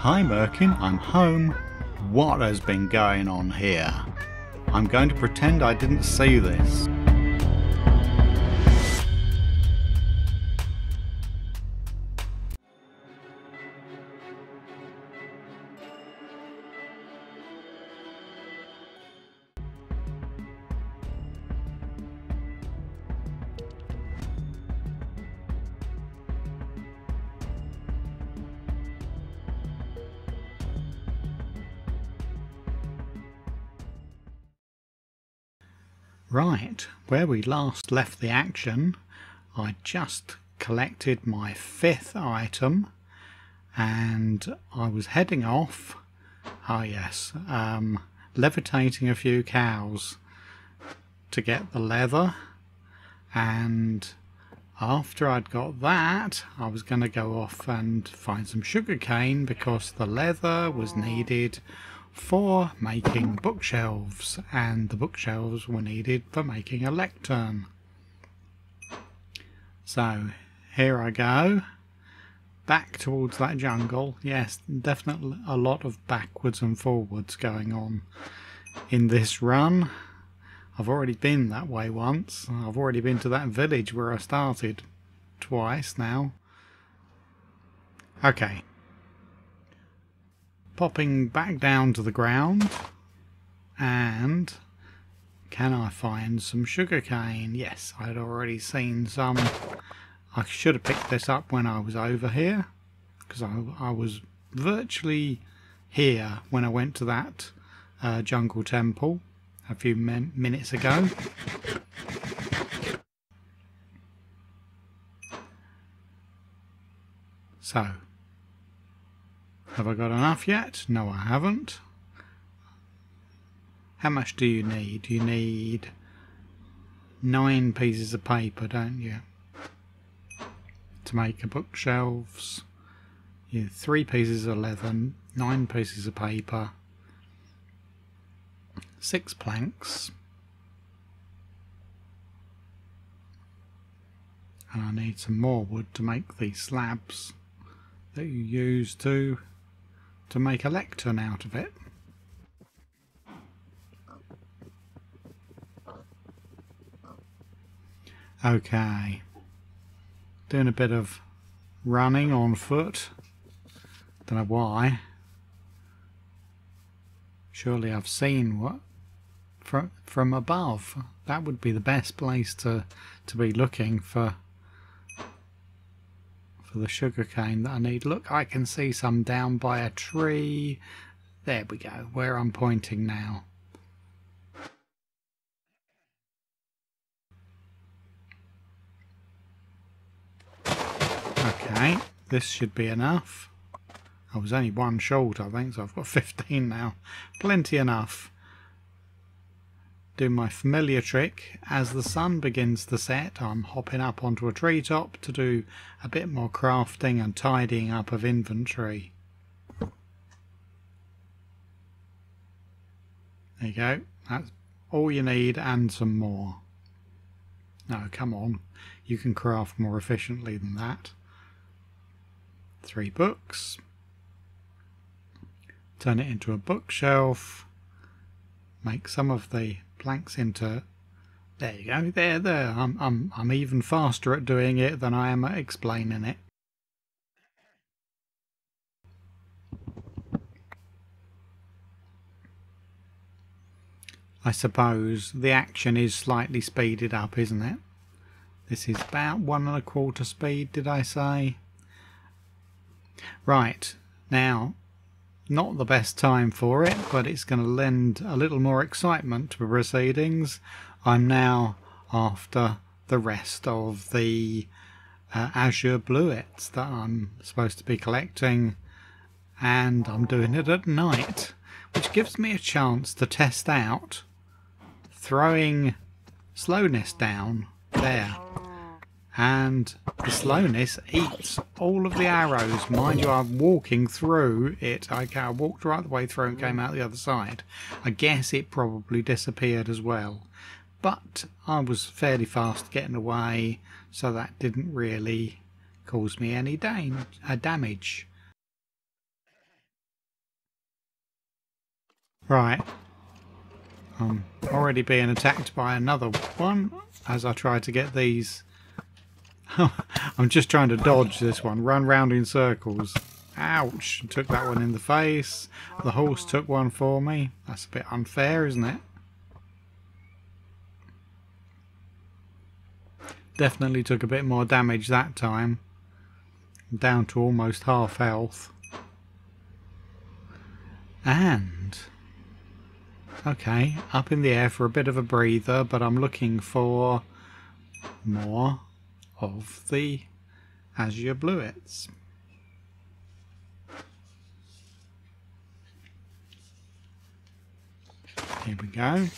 Hi Merkin, I'm home. What has been going on here? I'm going to pretend I didn't see this. Right, where we last left the action, I just collected my fifth item and I was heading off, ah oh yes, um, levitating a few cows to get the leather. And after I'd got that I was going to go off and find some sugarcane because the leather was needed for making bookshelves and the bookshelves were needed for making a lectern. So here I go back towards that jungle. Yes, definitely a lot of backwards and forwards going on in this run. I've already been that way once. I've already been to that village where I started twice now. Okay, popping back down to the ground and can I find some sugarcane? Yes, I'd already seen some. I should have picked this up when I was over here because I, I was virtually here when I went to that uh, jungle temple a few minutes ago. So, have I got enough yet? No, I haven't. How much do you need? You need nine pieces of paper, don't you? To make a bookshelves. You three pieces of leather, nine pieces of paper, six planks. And I need some more wood to make these slabs that you use to to make a lectern out of it. Okay, doing a bit of running on foot, don't know why. Surely I've seen what from from above. That would be the best place to to be looking for for the sugarcane that I need. Look, I can see some down by a tree. There we go, where I'm pointing now. Okay, this should be enough. I was only one short, I think, so I've got 15 now. Plenty enough do my familiar trick. As the sun begins to set I'm hopping up onto a treetop to do a bit more crafting and tidying up of inventory. There you go. That's all you need and some more. No come on. You can craft more efficiently than that. Three books. Turn it into a bookshelf. Make some of the planks into there you go. There there. I'm, I'm I'm even faster at doing it than I am at explaining it. I suppose the action is slightly speeded up isn't it? This is about one and a quarter speed did I say? Right. Now not the best time for it, but it's going to lend a little more excitement to the proceedings. I'm now after the rest of the uh, azure bluets that I'm supposed to be collecting and I'm doing it at night which gives me a chance to test out throwing slowness down there and the slowness eats all of the arrows. Mind you, I'm walking through it. I, walked right the way through and came out the other side. I guess it probably disappeared as well. But I was fairly fast getting away, so that didn't really cause me any uh, damage. Right. I'm already being attacked by another one as I try to get these. I'm just trying to dodge this one, run round in circles. Ouch! Took that one in the face. The horse took one for me. That's a bit unfair, isn't it? Definitely took a bit more damage that time. Down to almost half health. And... Okay, up in the air for a bit of a breather, but I'm looking for more of the Azure Bluets. Here we go.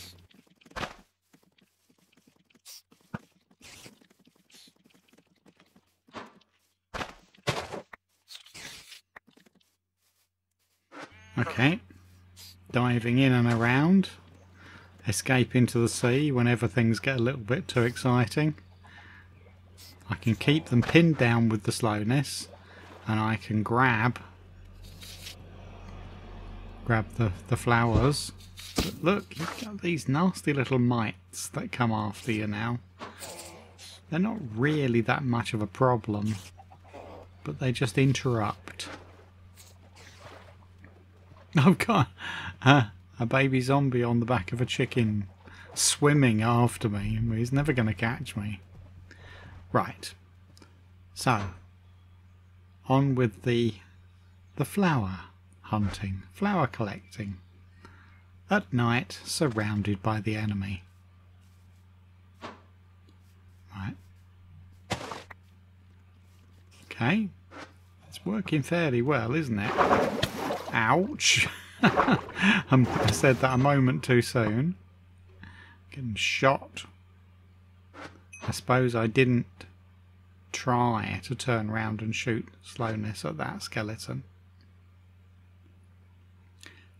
Okay. Diving in and around. Escape into the sea whenever things get a little bit too exciting. I can keep them pinned down with the slowness and I can grab grab the, the flowers. But look, you've got these nasty little mites that come after you now. They're not really that much of a problem, but they just interrupt. I've got a baby zombie on the back of a chicken swimming after me. He's never going to catch me. Right. So, on with the the flower hunting, flower collecting. At night, surrounded by the enemy. Right. Okay. It's working fairly well, isn't it? Ouch! I said that a moment too soon. Getting shot. I suppose I didn't try to turn round and shoot slowness at that skeleton.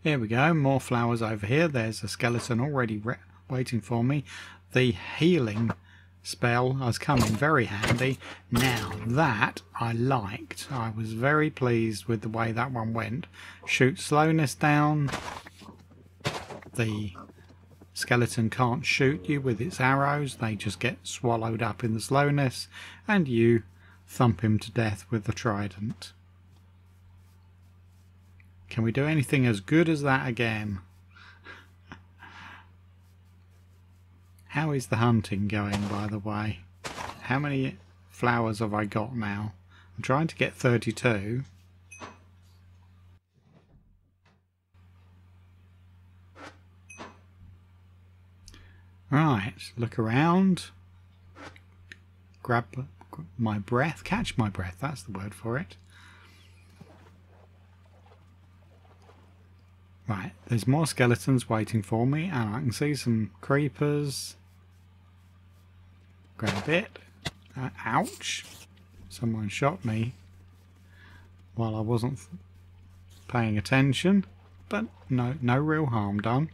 Here we go, more flowers over here. There's a skeleton already waiting for me. The healing spell has come in very handy. Now that I liked. I was very pleased with the way that one went. Shoot slowness down. The skeleton can't shoot you with its arrows. They just get swallowed up in the slowness. And you thump him to death with the trident. Can we do anything as good as that again? How is the hunting going, by the way? How many flowers have I got now? I'm trying to get 32. Right, look around. Grab my breath. Catch my breath, that's the word for it. Right, there's more skeletons waiting for me, and I can see some creepers. Grab it. Uh, ouch! Someone shot me while I wasn't paying attention, but no, no real harm done.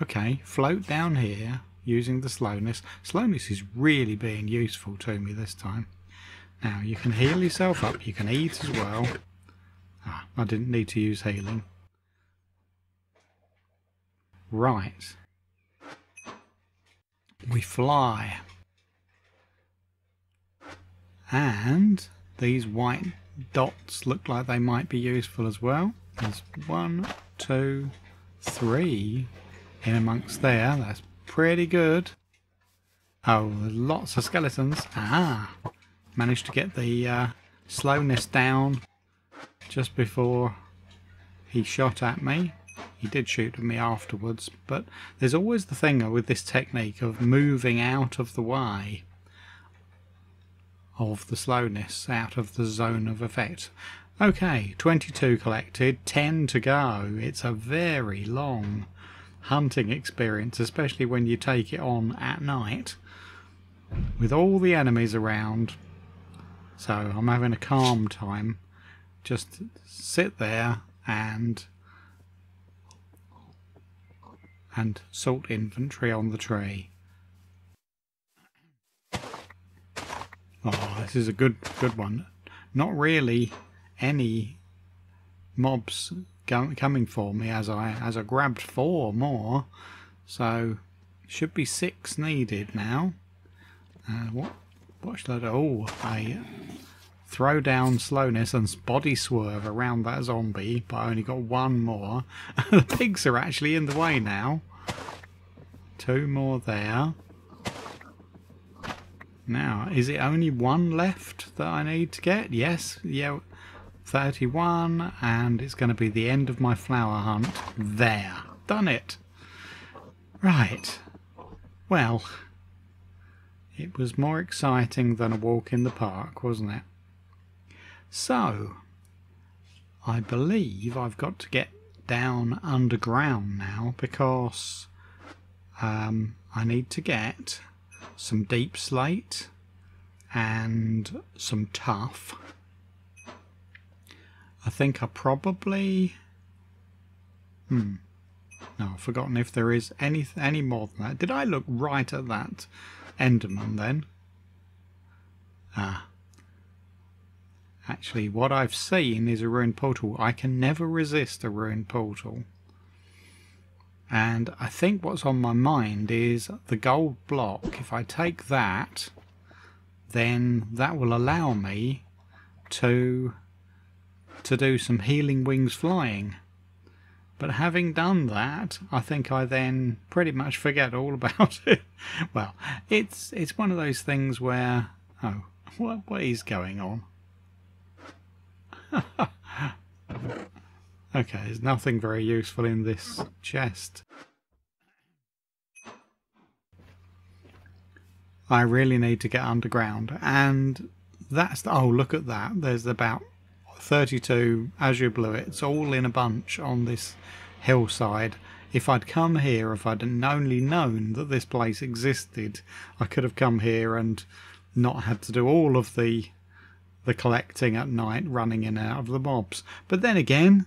Okay, float down here using the slowness. Slowness is really being useful to me this time. Now, you can heal yourself up, you can eat as well. Ah, I didn't need to use healing. Right. We fly. And these white dots look like they might be useful as well. There's one, two, three in amongst there. That's pretty good. Oh, lots of skeletons. Ah, managed to get the uh, slowness down just before he shot at me. He did shoot at me afterwards, but there's always the thing with this technique of moving out of the way of the slowness, out of the zone of effect. Okay, 22 collected, 10 to go. It's a very long hunting experience, especially when you take it on at night with all the enemies around. So I'm having a calm time. Just sit there and and salt inventory on the tree. Oh, this is a good good one. Not really any mobs coming for me as I as I grabbed four more. So should be six needed now. Uh, what should I? Oh, throw down slowness and body swerve around that zombie, but I only got one more. the pigs are actually in the way now. Two more there. Now, is it only one left that I need to get? Yes, yeah, 31, and it's going to be the end of my flower hunt. There, done it. Right, well, it was more exciting than a walk in the park, wasn't it? So, I believe I've got to get down underground now because um, I need to get some deep slate and some tuff. I think I probably... Hmm. No, I've forgotten if there is any, any more than that. Did I look right at that Enderman then? Ah. Actually, what I've seen is a ruined portal. I can never resist a ruined portal. And I think what's on my mind is the gold block. If I take that, then that will allow me to to do some healing wings flying. But having done that, I think I then pretty much forget all about it. well, it's it's one of those things where oh, what what is going on? Okay, there's nothing very useful in this chest. I really need to get underground and that's the, oh look at that there's about 32 azure bluets all in a bunch on this hillside if I'd come here if I'd only known that this place existed I could have come here and not had to do all of the the collecting at night running in and out of the mobs but then again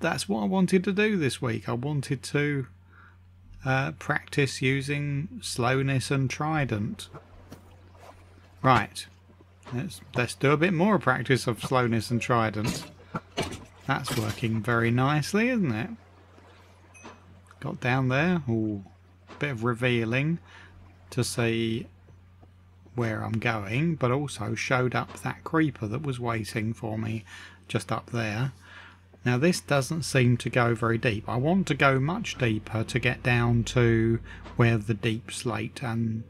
that's what I wanted to do this week. I wanted to uh, practice using slowness and trident. Right, let's let's do a bit more practice of slowness and trident. That's working very nicely, isn't it? Got down there. Ooh, bit of revealing to see where I'm going, but also showed up that creeper that was waiting for me just up there. Now this doesn't seem to go very deep. I want to go much deeper to get down to where the deep slate and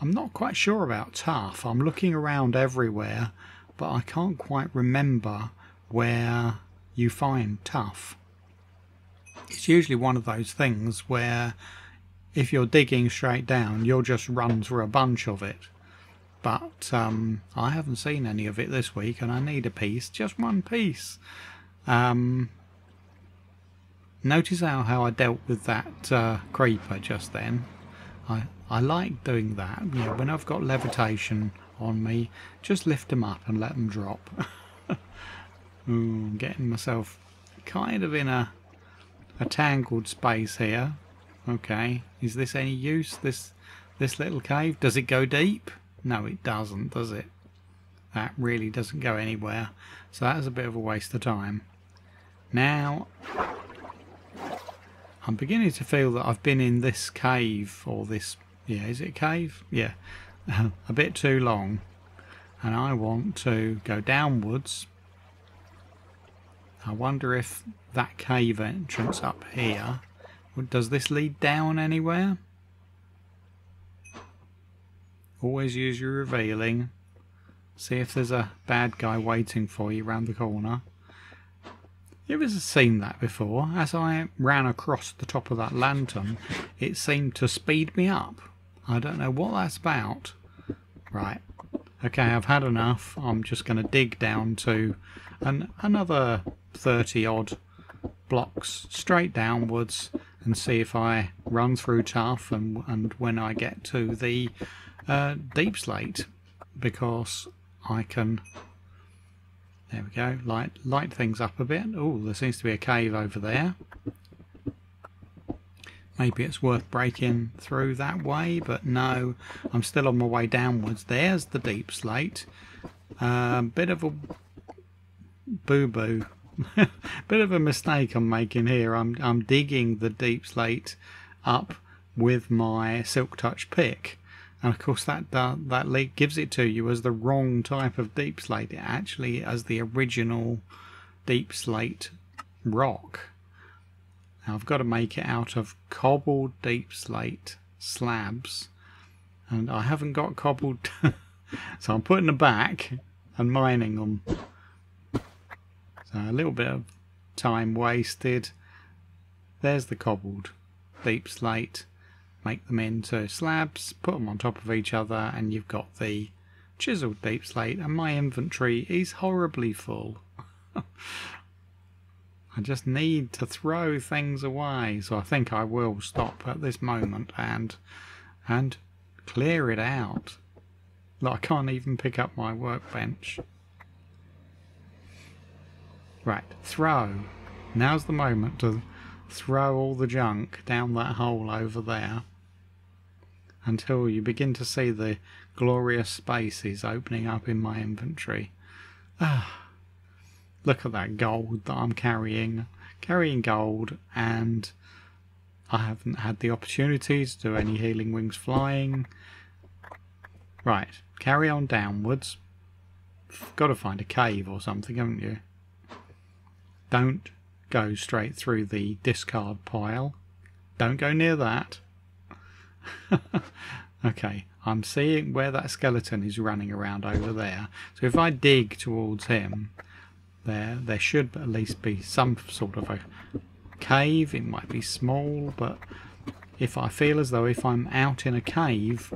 I'm not quite sure about tuff. I'm looking around everywhere but I can't quite remember where you find tuff. It's usually one of those things where if you're digging straight down you'll just run through a bunch of it. But um, I haven't seen any of it this week and I need a piece, just one piece. Um, notice how, how I dealt with that uh, creeper just then. I, I like doing that. You know, when I've got levitation on me, just lift them up and let them drop. Ooh, getting myself kind of in a, a tangled space here. Okay, is this any use, this, this little cave? Does it go deep? No, it doesn't, does it? That really doesn't go anywhere. So that's a bit of a waste of time. Now, I'm beginning to feel that I've been in this cave, or this, yeah, is it a cave? Yeah, a bit too long. And I want to go downwards. I wonder if that cave entrance up here, does this lead down anywhere? Always use your revealing. See if there's a bad guy waiting for you around the corner. You ever seen that before? As I ran across the top of that lantern, it seemed to speed me up. I don't know what that's about. Right. Okay, I've had enough. I'm just going to dig down to an, another 30 odd blocks straight downwards and see if I run through tuff and, and when I get to the uh, deep slate because I can there we go. Light, light things up a bit. Oh, there seems to be a cave over there. Maybe it's worth breaking through that way, but no. I'm still on my way downwards. There's the deep slate. A uh, bit of a boo-boo bit of a mistake I'm making here. I'm I'm digging the deep slate up with my silk touch pick, and of course that uh, that leak gives it to you as the wrong type of deep slate. It actually as the original deep slate rock. Now I've got to make it out of cobbled deep slate slabs, and I haven't got cobbled, so I'm putting them back and mining them. So a little bit of time wasted. There's the cobbled deep slate. Make them into slabs, put them on top of each other, and you've got the chiseled deep slate. And my inventory is horribly full. I just need to throw things away, so I think I will stop at this moment and and clear it out. Like I can't even pick up my workbench. Right, throw. Now's the moment to throw all the junk down that hole over there until you begin to see the glorious spaces opening up in my inventory. Ah, look at that gold that I'm carrying. Carrying gold and I haven't had the opportunity to do any healing wings flying. Right, carry on downwards. Got to find a cave or something, haven't you? Don't go straight through the discard pile. Don't go near that. okay, I'm seeing where that skeleton is running around over there. So if I dig towards him, there there should at least be some sort of a cave. It might be small, but if I feel as though if I'm out in a cave,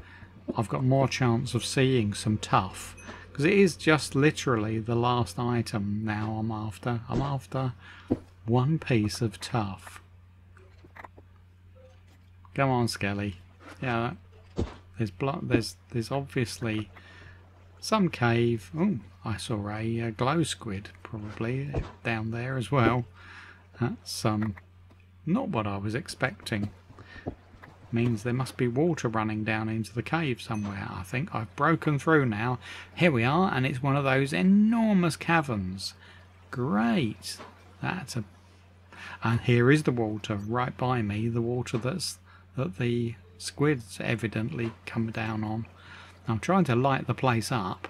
I've got more chance of seeing some tuff because it is just literally the last item now I'm after. I'm after one piece of tuff. Come on, Skelly. Yeah, there's blood. There's there's obviously some cave. Oh, I saw a, a glow squid probably down there as well. That's um not what I was expecting means there must be water running down into the cave somewhere. I think I've broken through now. Here we are, and it's one of those enormous caverns. Great. That's a... And here is the water right by me, the water that's that the squids evidently come down on. I'm trying to light the place up.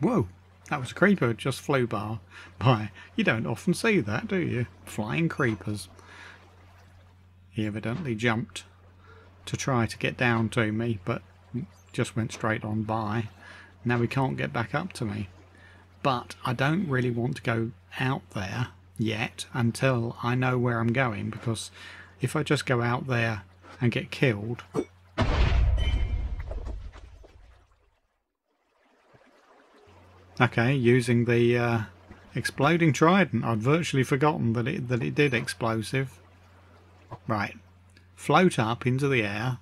Whoa, that was a creeper just flew by. You don't often see that, do you? Flying creepers. He evidently jumped to try to get down to me, but just went straight on by. Now he can't get back up to me. But I don't really want to go out there yet until I know where I'm going, because if I just go out there and get killed... Okay, using the uh, exploding trident. I'd virtually forgotten that it that it did explosive. Right. Float up into the air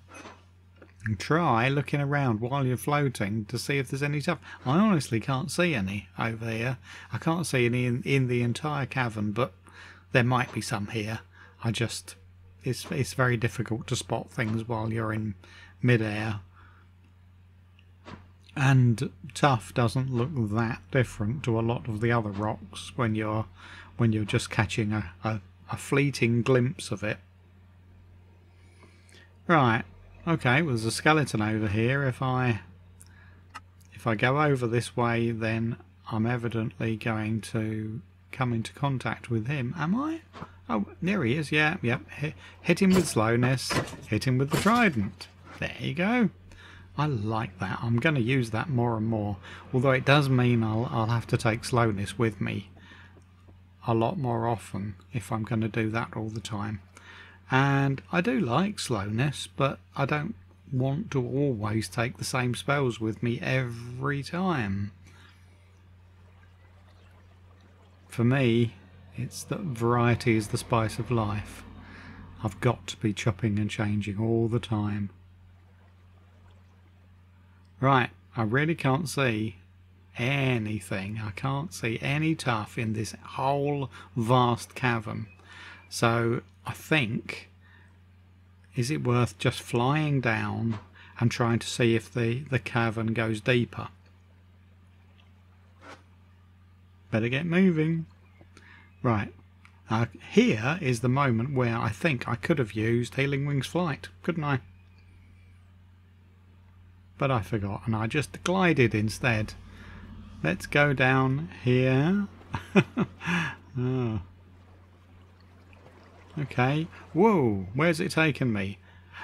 and try looking around while you're floating to see if there's any stuff. I honestly can't see any over here. I can't see any in, in the entire cavern, but there might be some here. I just... It's, it's very difficult to spot things while you're in midair. And tuff doesn't look that different to a lot of the other rocks when you're when you're just catching a, a, a fleeting glimpse of it. Right. Okay, well, there's a skeleton over here. If I if I go over this way, then I'm evidently going to come into contact with him. Am I? Oh, there he is. Yeah, yep. Hit, hit him with slowness. Hit him with the trident. There you go. I like that. I'm going to use that more and more. Although it does mean I'll, I'll have to take slowness with me a lot more often if I'm going to do that all the time and I do like slowness but I don't want to always take the same spells with me every time for me it's that variety is the spice of life I've got to be chopping and changing all the time right I really can't see anything I can't see any tuff in this whole vast cavern so I think, is it worth just flying down and trying to see if the, the cavern goes deeper? Better get moving. Right. Uh, here is the moment where I think I could have used Healing Wings Flight, couldn't I? But I forgot and I just glided instead. Let's go down here. oh. Okay. Whoa, where's it taken me?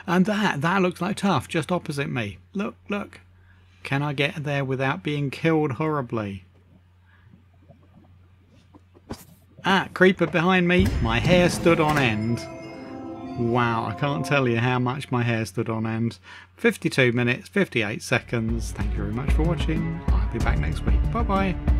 And that, that looks like tuff, just opposite me. Look, look. Can I get there without being killed horribly? Ah, creeper behind me. My hair stood on end. Wow, I can't tell you how much my hair stood on end. 52 minutes, 58 seconds. Thank you very much for watching. I'll be back next week. Bye bye.